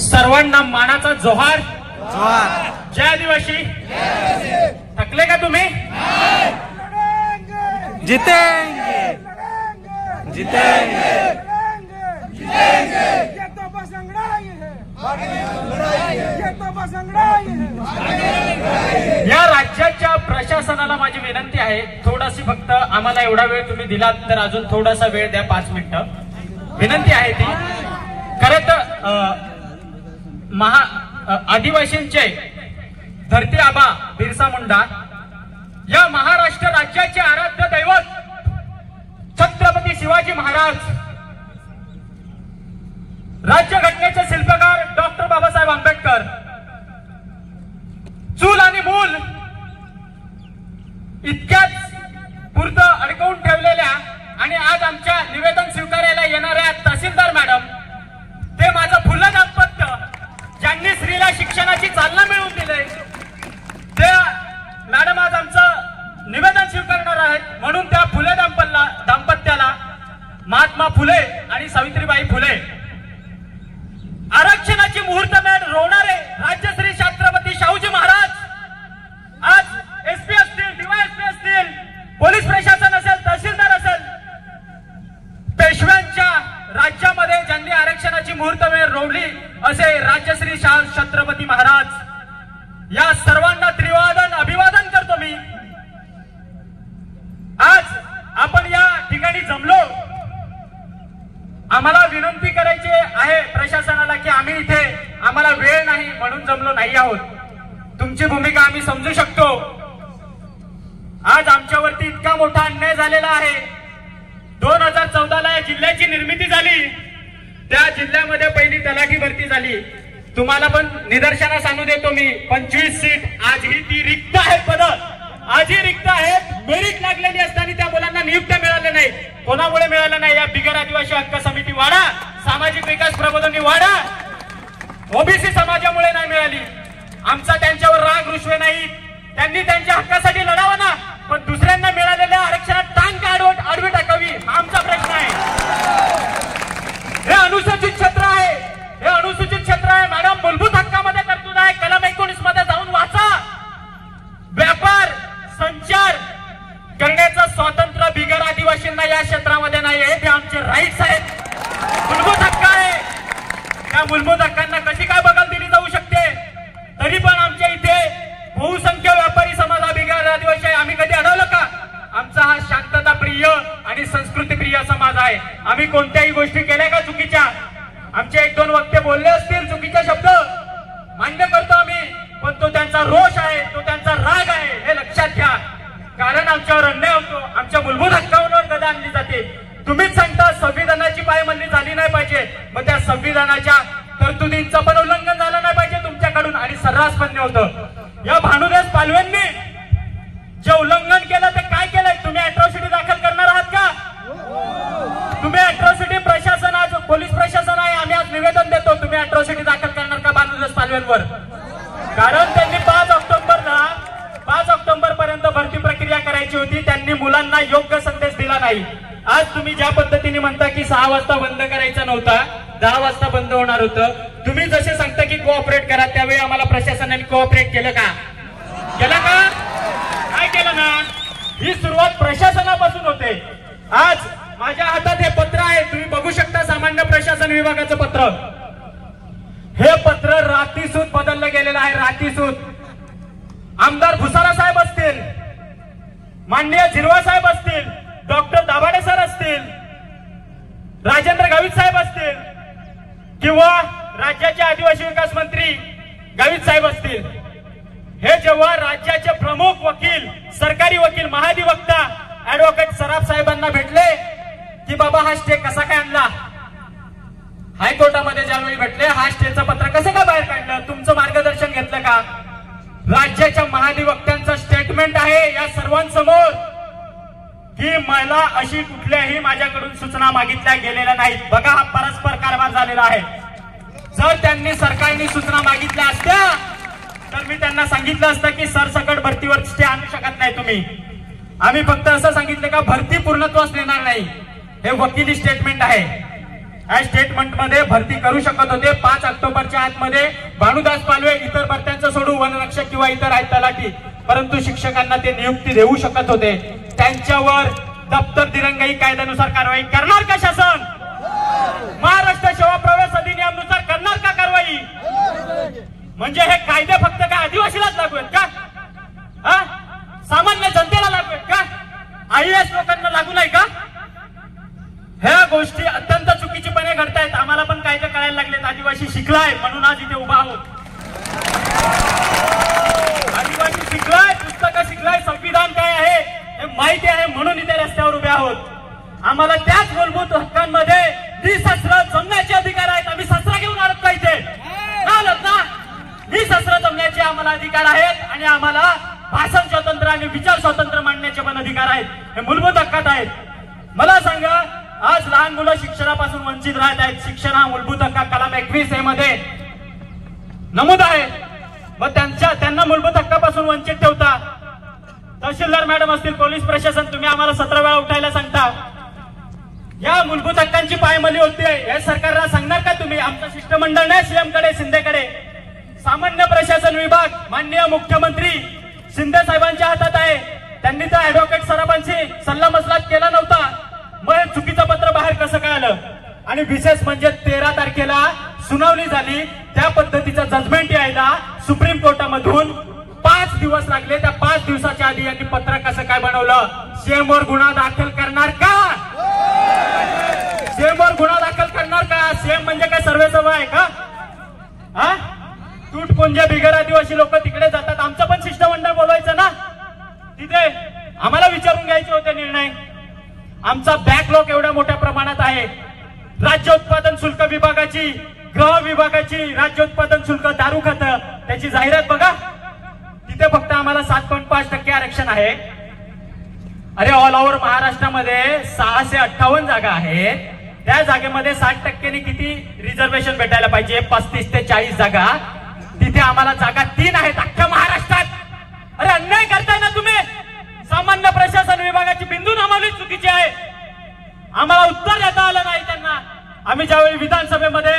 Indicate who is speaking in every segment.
Speaker 1: सर्वांना मानाचा जोहार.
Speaker 2: जोहार.
Speaker 1: जय आदिवासी. थकले का तुम्ही?
Speaker 2: जितेंगे. जितेंगे.
Speaker 3: ये तो बस अंगड़ाई है ये तो बस अंगड़ाई है
Speaker 1: या राज्याच्या प्रशासनाला माझी विनंती आहे थोडाशी फक्त आम्हाला एवढा वेळ तुम्ही दिलात तर अजून थोडासा वेळ द्या पाच मिनिटं. विनंती आहे ती. खरं तर महा आदिवासींचे धरती आबा बिरसा मुंडा या महाराष्ट्र राज्याचे आराध्य दैवत छत्रपती शिवाजी महाराज राज्य घटनेचे शिल्पकार डॉक्टर बाबासाहेब आंबेडकर चूल आणि मूल इतक्याच पुरतं अडकवून ठेवलेल्या आणि आज आमच्या महात्मा फुले आणि सावित्रीबाई फुले. आरक्षणाची मुहूर्तमेढ रोवणारे राज्यश्री छत्रपती शाहूजी महाराज. आज एसपी असतील डीवायएसपी असतील पोलीस प्रशासन असेल तहसीलदार असेल पेशव्यांच्या राज्यामध्ये ज्यांनी आरक्षणाची मुहूर्तमेढ रोवली असे राज्यश्री शाह छत्रपती महाराज या सर्वांना त्रिवादन अभिवादन करतो मी आज आपण या ठिकाणी जमलो आम्हाला विनंती करायची आहे प्रशासनाला की आम्ही इथे आम्हाला वेळ नाही म्हणून जमलो नाही आहोत तुमची भूमिका आम्ही समजू शकतो आज आमच्यावरती इतका मोठा अन्याय झालेला आहे. दोन हजार चौदाला या जिल्ह्याची निर्मिती झाली. त्या जिल्ह्यामध्ये पहिली तलाठी भरती झाली. तुम्हाला पण निदर्शनास आणू देतो मी. पंचवीस सीट. आजही ती रिक्त आहे पद. आजही रिक्त आहेत. मेरिट लागलेली असताना त्या मुलांना नियुक्त मिळाले नाही. कोणामुळे मिळालं नाही? या बिगर आदिवासी हक्क समिती वाढा. सामाजिक विकास प्रबोधनी वाढा. ओबीसी समाजामुळे नाही मिळाली. आमचा त्यांच्यावर राग रुशवे नाही त्यांनी त्यांच्या हक्कासाठी काय आम्ही कोणत्याही गोष्टी केल्या का चुकीच्या? आमचे एक दोन वक्ते बोलले असतील चुकीचे शब्द. मान्य करतो आम्ही पण तो त्यांचा रोष आहे तो त्यांचा राग आहे हे लक्षात घ्या. कारण आमच्यावर अन्याय होतो आमच्या मूलभूत हक्कांवर गदा आणली जाते. तुम्हीच सांगता संविधानाची पायमल्ली झाली नाही पाहिजे. मग त्या संविधानाच्या तरतुदींचं पण उल्लंघन झालं नाही पाहिजे तुमच्याकडून आणि सर्रासपणे होतं. या भानुदास पालव्यांनी जागांवर कारण त्यांनी पाच ऑक्टोबरला पाच ऑक्टोबर पर्यंत भरती प्रक्रिया करायची होती. त्यांनी मुलांना योग्य संदेश दिला नाही. आज तुम्ही ज्या पद्धतीने म्हणता की सहा वाजता बंद करायचा नव्हता दहा वाजता बंद होणार होतं तुम्ही जसे सांगता की कोऑपरेट करा त्यावेळी आम्हाला प्रशासनाने कोऑपरेट केलं का? केलं का? काय केलं ना? ही सुरुवात प्रशासनापासून होते. आज माझ्या हातात हे पत्र आहे. तुम्ही बघू शकता सामान्य प्रशासन विभागाचं पत्र. हे पत्र रातीसूत बदललं गेलेलं आहे रातीसूत. आमदार भुसारा साहेब असतील माननीय झिरवा साहेब असतील डॉक्टर दाभाडे सर असतील राजेंद्र गावित साहेब असतील किंवा राज्याचे आदिवासी विकास मंत्री गावित साहेब असतील हे जेव्हा राज्याचे प्रमुख वकील सरकारी वकील महाधिवक्ता ऍडव्होकेट सराफ साहेबांना भेटले की बाबा हा स्टे कसा काय आणला? हायकोर्टामध्ये ज्यावेळी भेटले हा स्टेचं पत्र कसं का बाहेर काढलं? तुमचं मार्गदर्शन घेतलं का? राज्याच्या महाधिवक्त्यांचं स्टेटमेंट आहे या सर्वांसमोर की मला अशी कुठल्याही माझ्याकडून सूचना मागितल्या गेलेल्या नाहीत. बघा हा परस्पर कारभार झालेला आहे. जर त्यांनी सरकारने सूचना मागितल्या असत्या तर मी त्यांना सांगितलं असतं की सरसकट भरतीवर स्टे आणू शकत नाही तुम्ही. आम्ही फक्त असं सांगितलं का भरती पूर्णत्वास देणार नाही. हे वकिली स्टेटमेंट आहे. स्टेटमेंटमध्ये भरती करू शकत होते. पाच ऑक्टोबरच्या आतमध्ये भानुदास पालवे इतर भरत्यांचं सोडू वनरक्षक किंवा इतर आहेत तलाठी. परंतु शिक्षकांना ते नियुक्ती देऊ शकत होते. त्यांच्यावर दप्तर दिरंगाई कायद्यानुसार कारवाई करणार का शासन? महाराष्ट्र सेवा प्रवेश अधिनियमनुसार करणार का कारवाई? म्हणजे हे कायदे फक्त काय आदिवासीलाच लागू आहेत का? हा? सामान्य जनतेला लागू आहेत का? आय एस लोकांना लागू नाही का? ह्या गोष्टी अत्यंत घडतायत आम्हाला पण कायदे कळायला लागलेत. आदिवासी शिकलाय म्हणून आज इथे उभा आहोत. आदिवासी शिकलाय पुस्तकं शिकलाय संविधान काय आहे हे माहिती आहे म्हणून इथे रस्त्यावर उभे आहोत आम्हाला त्याच मूलभूत हक्कांमध्ये निशस्त्र जमण्याचे अधिकार आहेत आम्ही शस्त्र घेऊन आलोत का इथे ना आलोत ना निशस्त्र जमण्याचे आम्हाला अधिकार आहेत आणि आम्हाला भाषण स्वातंत्र्य आणि विचार स्वातंत्र्य मांडण्याचे पण अधिकार आहेत हे मूलभूत हक्कात आहेत मला सांगा आज लहान मुलं शिक्षणापासून वंचित आहेत शिक्षण हा मूलभूत हक्का कलम एकवीस ए मध्ये नमूद आहे. व त्यांच्या त्यांना मूलभूत हक्कापासून वंचित ठेवता. तहसीलदार मॅडम असतील पोलीस प्रशासन तुम्ही आम्हाला सतरा वेळा उठायला सांगता. या मूलभूत हक्कांची पायमली होती हे सरकारला सांगणार का तुम्ही? आमचं शिष्टमंडळ नाही सीएमकडे शिंदेकडे. सामान्य प्रशासन विभाग माननीय मुख्यमंत्री शिंदे साहेबांच्या हातात आहे. त्यांनी तर ऍडव्होकेट सराफांशी सल्ला मसलात केला नव्हता. मग चुकीचं पत्र बाहेर कसं काय आलं आणि विशेष म्हणजे तेरा तारखेला सुनावणी झाली. त्या पद्धतीचा जजमेंट यायला सुप्रीम कोर्टामधून पाच दिवस लागले. त्या पाच दिवसाच्या आधी यांनी पत्र कसं काय बनवलं? सीएम वर गुन्हा दाखल करणार का? सीएम वर गुन्हा दाखल करणार का? सीएम म्हणजे काय सर्वे सर्व आहे का? हा? तुटपुंजे बिगर आदिवासी लोक तिकडे जातात. आमचं पण शिष्टमंडळ बोलवायचं ना? तिथे आम्हाला विचारून घ्यायचे होते निर्णय. आमचा बॅकलॉग एवढ्या मोठ्या प्रमाणात आहे. राज्य उत्पादन शुल्क विभागाची गृह विभागाची राज्य उत्पादन शुल्क दारू खातं त्याची जाहिरात बघा. तिथे फक्त आम्हाला सात पॉईंट पाच टक्के आरक्षण आहे. अरे ऑल ओव्हर महाराष्ट्रामध्ये सहाशे अठ्ठावन्न जागा आहेत. त्या जागेमध्ये साठ टक्क्यांनी किती रिझर्वेशन भेटायला पाहिजे? पस्तीस ते चाळीस जागा. तिथे आम्हाला जागा तीन आहेत अख्ख्या महाराष्ट्रात. अरे अन्याय करताय ना तुम्ही? सामान्य प्रशासन विभागाची बिंदू नमावली चुकीची आहे. आम्हाला उत्तर देता आलं नाही त्यांना. आम्ही ज्यावेळी विधानसभेमध्ये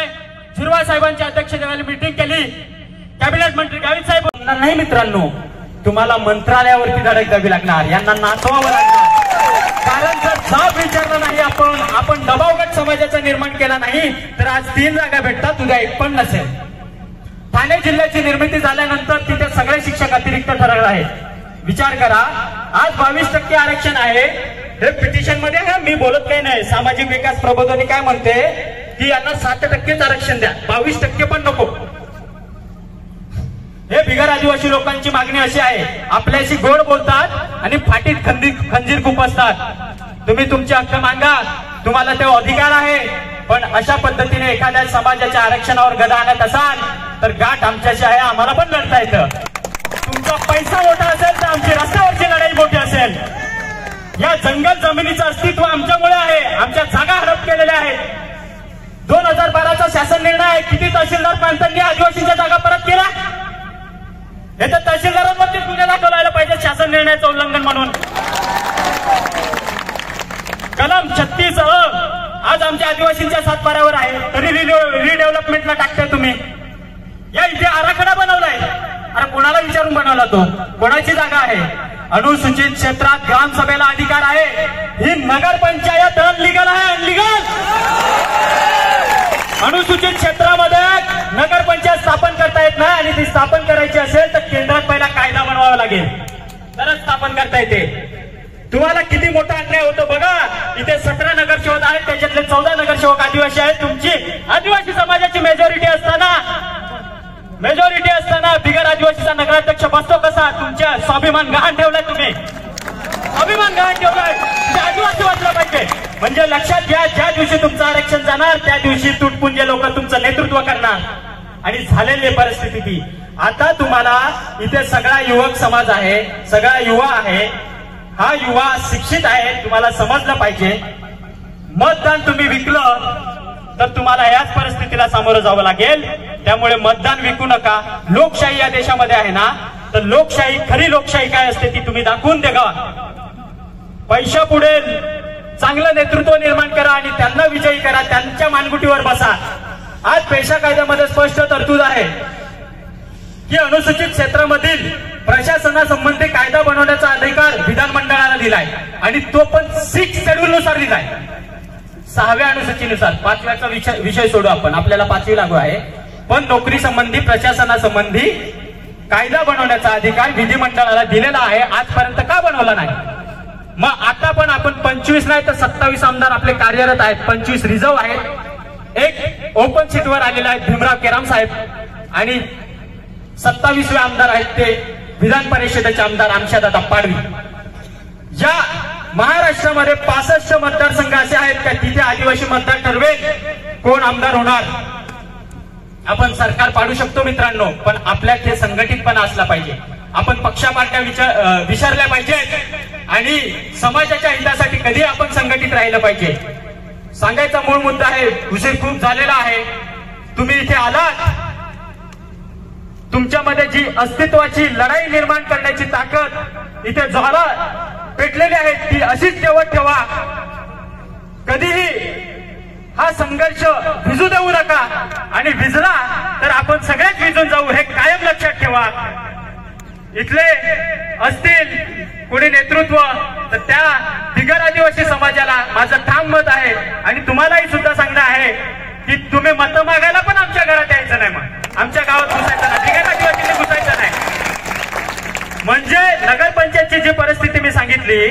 Speaker 1: शिरवा साहेबांच्या अध्यक्षतेखाली मिटिंग केली कॅबिनेट मंत्री गावित साहेब नाही मित्रांनो तुम्हाला मंत्रालयावरती धडक द्यावी लागणार यांना नाचवावं लागणार. कारण जर जाब विचारला नाही आपण आपण दबावगट समाजाचा निर्माण केला नाही तर आज तीन जागा भेटतात उद्या एक पण नसेल ठाणे जिल्ह्याची निर्मिती झाल्यानंतर तिथे सगळे शिक्षक अतिरिक्त ठरवले आहेत. विचार करा आज बावीस टक्के आरक्षण आहे हे पिटिशनमध्ये मी बोलत काही नाही. सामाजिक विकास प्रबोधनी काय म्हणते? की यांना सात टक्केच आरक्षण द्या. बावीस टक्के पण नको. हे बिगर आदिवासी लोकांची मागणी अशी आहे. आपल्याशी गोड बोलतात आणि फाटीत खंदी खंजीर खुपसतात तुम्ही तुमचे हक्क मागा. तुम्हाला ते अधिकार आहे. पण अशा पद्धतीने एखाद्या समाजाच्या आरक्षणावर गदा आणत असाल तर गाठ आमच्याशी आहे आम्हाला पण लढता येतं. तुमचा पैसा मोठा असेल तर आमची रस्त्यावरची लढाई मोठी असेल. या जंगल जमिनीचं अस्तित्व आमच्यामुळे आहे. आमच्या जागा हडप केलेल्या आहेत. दोन हजार बाराचा शासन निर्णय आहे. किती तहसीलदार प्रांतांनी आदिवासींच्या जागा परत केला हे तर तहसीलदारांवरती गुन्हे दाखवायला पाहिजे शासन निर्णयाचं उल्लंघन म्हणून. कलम छत्तीस अ आज आमच्या आदिवासींच्या सातबाऱ्यावर आहे. तरी रिडेव्हलपमेंटला टाकताय तुम्ही. या इथे आराखडा बनवलाय. अरे कोणाला विचारून बनवला तो? कोणाची जागा आहे? अनुसूचित क्षेत्रात ग्रामसभेला अधिकार आहे. ही नगरपंचायत अनलिगल आहे अनलिगल अनुसूचित क्षेत्रामध्ये नगरपंचायत स्थापन करता येत नाही आणि ती स्थापन करायची असेल तर केंद्रात पहिला कायदा बनवावा लागेल. तरच स्थापन करता येते. तुम्हाला किती मोठा अन्याय होतो बघा. इथे सतरा नगरसेवक आहेत त्याच्यातले चौदा नगरसेवक आदिवासी आहेत. तुमची आदिवासी समाजाची मेजॉरिटी असताना मेजॉरिटी असताना बिगर आदिवासीचा नगराध्यक्ष बसतो कसा? तुमच्या स्वाभिमान गहाण ठेवलाय तुम्ही. स्वाभिमान गहाण ठेवलाय. तुमच्या आदिवासी वाचला पाहिजे. म्हणजे लक्षात घ्या ज्या दिवशी तुमचं आरक्षण जाणार त्या दिवशी तुटपुंजे लोक तुमचं नेतृत्व करणार. आणि झालेली परिस्थिती ती. आता तुम्हाला इथे सगळा युवक समाज आहे सगळा युवा आहे. हा युवा शिक्षित आहे तुम्हाला समजलं पाहिजे. मतदान तुम्ही विकलं तर तुम्हाला याच परिस्थितीला सामोरं जावं लागेल. त्यामुळे मतदान विकू नका. लोकशाही या देशामध्ये आहे ना? तर लोकशाही खरी लोकशाही काय असते ती तुम्ही दाखवून दे पैशा पुढे चांगलं नेतृत्व निर्माण करा आणि त्यांना विजयी करा. त्यांच्या मानगुटीवर बसा. आज पेशा कायद्यामध्ये स्पष्ट तरतूद आहे की अनुसूचित क्षेत्रामधील प्रशासनासंबंधी कायदा बनवण्याचा अधिकार विधानमंडळाला दिलाय. आणि तो पण सिक्स शेड्यूल नुसार दिलाय. सहाव्या अनुसूचीनुसार पाचव्याचा विषय विषय सोडू आपण. आपल्याला पाचवी लागू आहे. पण नोकरी संबंधी प्रशासनासंबंधी कायदा बनवण्याचा अधिकार विधिमंडळाला दिलेला आहे. आजपर्यंत का बनवला नाही? मग आता पण आपण पंचवीस नाही तर सत्तावीस आमदार आपले कार्यरत आहेत. पंचवीस रिझर्व आहेत. एक ओपन सीटवर आलेला आहेत भीमराव केराम साहेब. आणि सत्तावीसवे आमदार आहेत ते विधान परिषदेचे आमदार आमशादादा पाडवी. या महाराष्ट्रामध्ये पासष्ट मतदारसंघ असे आहेत का? तिथे आदिवासी मतदार ठरवेल. कोण आमदार होणार? आपण सरकार पाडू शकतो मित्रांनो पण आपल्यात हे संघटितपणा असला पाहिजे. आपण पक्षापार्ट्या विचार विचारल्या पाहिजेत. आणि समाजाच्या हितासाठी कधी आपण संघटित राहिलं पाहिजे? सांगायचा मूळ मुद्दा आहे उशीर खूप झालेला आहे. तुम्ही इथे आलात. तुमच्यामध्ये जी अस्तित्वाची लढाई निर्माण करण्याची ताकद इथे झाला पेटलेली आहेत ती अशीच ठेवत ठेवा. कधीही हा संघर्ष भिजू देऊ नका. आणि भिजला तर आपण सगळेच भिजून जाऊ हे कायम लक्षात ठेवा. इथले असतील कोणी नेतृत्व तर त्या बिगर आदिवासी समाजाला माझं ठाम मत आहे. आणि तुम्हालाही सुद्धा सांगणं आहे की तुम्ही मतं मागायला पण आमच्या घरात यायचं नाही मग आमच्या गावात घुसायचं नाही बिगर आदिवासीने घुसायचं नाही म्हणजे नगरपंचायतची जी परिस्थिती मी सांगितली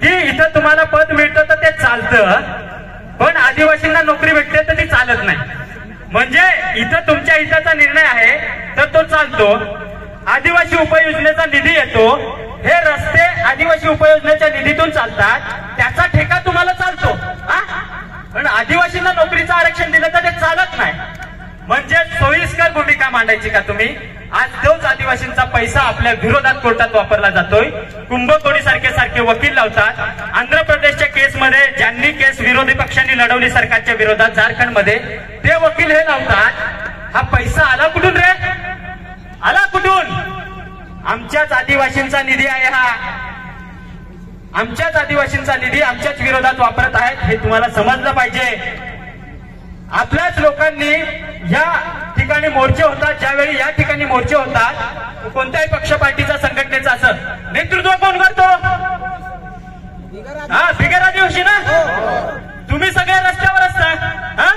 Speaker 1: की इथं तुम्हाला पद मिळतं तर ते चालतं पण आदिवासींना नोकरी भेटते तर ती चालत नाही. म्हणजे इथं तुमच्या हिताचा निर्णय आहे तर तो चालतो. आदिवासी उपयोजनेचा निधी येतो हे रस्ते आदिवासी उपयोजनेच्या निधीतून चालतात त्याचा ठेका तुम्हाला चालतो. हा? पण आदिवासींना नोकरीचं आरक्षण दिलं तर ते चालत नाही. म्हणजे सोयीस्कर भूमिका मांडायची का तुम्ही? आज तोच आदिवासींचा पैसा आपल्या विरोधात कोर्टात वापरला जातोय. कुंभकोणी सारखे सारखे वकील लावतात. आंध्र प्रदेशच्या केसमध्ये ज्यांनी केस विरोधी पक्षांनी लढवली सरकारच्या विरोधात झारखंडमध्ये ते वकील हे लावतात. हा पैसा आला कुठून रे? आला कुठून? आमच्याच आदिवासींचा निधी आहे हा. आमच्याच आदिवासींचा निधी आमच्याच विरोधात वापरत आहेत हे तुम्हाला समजलं पाहिजे. आपल्याच लोकांनी या ठिकाणी मोर्चे होतात ज्यावेळी या ठिकाणी मोर्चे होतात कोणत्याही पक्षपाठीचा संघटनेचा असं. नेतृत्व कोण करतो? हा बिगर आदिवासी ना? तुम्ही सगळे रस्त्यावर असता. हा?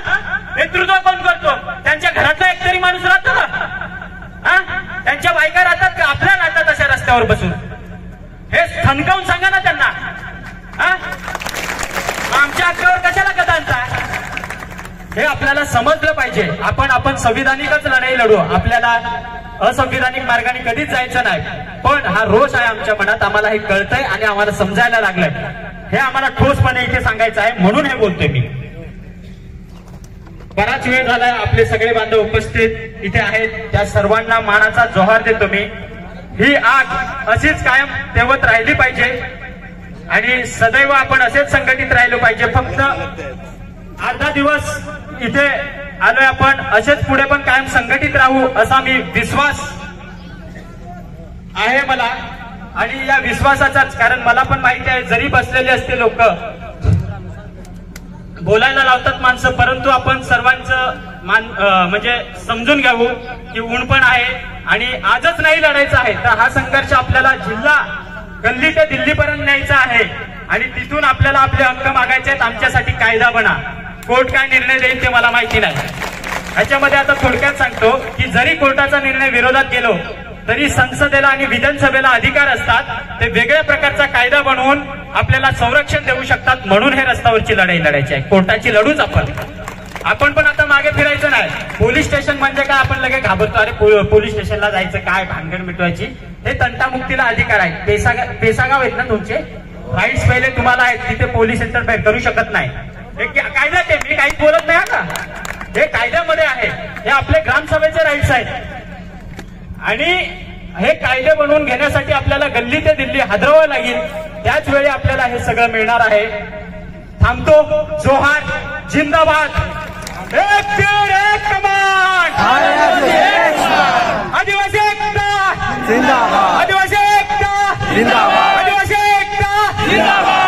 Speaker 1: नेतृत्व कोण करतो? त्यांच्या घरातला एक तरी माणूस राहतो ना हा? त्यांच्या बायका राहतात का? आपल्या राहतात अशा रस्त्यावर बसून. हे थनकावून सांगा ना त्यांना. हे आपल्याला समजलं पाहिजे. आपण आपण संविधानिकच लढाई लढू. आपल्याला असंविधानिक मार्गाने कधीच जायचं नाही. पण हा रोष आहे आमच्या मनात. आम्हाला हे कळतंय आणि आम्हाला समजायला लागलंय. हे आम्हाला ठोसपणे इथे सांगायचं आहे. म्हणून हे बोलतोय मी. बराच वेळ झाला आपले सगळे बांधव उपस्थित इथे आहेत. त्या सर्वांना मानाचा जोहार देतो मी. ही आग अशीच कायम तेवत राहिली पाहिजे. आणि सदैव आपण असेच संघटित राहिलो पाहिजे. फक्त अर्धा दिवस इथे आलोय आपण. असेच पुढे पण कायम संघटित राहू असा मी विश्वास आहे मला. आणि या विश्वासाचाच कारण मला पण माहिती आहे जरी बसलेले असते लोक बोलायला लावतात माणसं परंतु आपण सर्वांचं मान म्हणजे समजून घ्यावू की ऊन पण आहे. आणि आजच नाही लढायचं आहे तर हा संघर्ष आपल्याला जिल्हा गल्ली ते दिल्लीपर्यंत न्यायचा आहे. आणि तिथून आपल्याला आपले अंक मागायचे आहेत आमच्यासाठी कायदा बना. कोर्ट काय निर्णय देईल ते मला माहिती नाही. याच्यामध्ये आता थोडक्यात सांगतो की जरी कोर्टाचा निर्णय विरोधात गेलो तरी संसदेला आणि विधानसभेला अधिकार असतात ते वेगळ्या प्रकारचा कायदा बनवून आपल्याला संरक्षण देऊ शकतात म्हणून हे रस्त्यावरची लढाई लढायची आहे. कोर्टाची लढूच आपण. आपण पण आता मागे फिरायचं नाही. पोलीस स्टेशन म्हणजे काय? आपण लगेच घाबरतो. अरे पोलीस स्टेशनला जायचं काय? भानगड मिटवायची. हे तंटामुक्तीला अधिकार आहे. पेसा पेसागाव आहेत ना तुमचे? राईट्स पहिले तुम्हाला आहेत. तिथे पोलीस इंटरफेअर करू शकत नाही. हे कायदा ते मी काही बोलत नाही ना. हे कायद्यामध्ये आहे. हे आपले ग्रामसभेचे राईट्स आहेत. आणि हे कायदे बनवून घेण्यासाठी आपल्याला गल्ली ते दिल्ली हादरावं लागेल. त्याच वेळी आपल्याला हे सगळं मिळणार आहे. थांबतो. जोहार जिंदाबाद. एक तीर एक कमान. आदिवासी एकता. जिंदाबाद. आदिवासी एकता. जिंदाबाद. आदिवासी एकता.
Speaker 2: जिंदाबाद.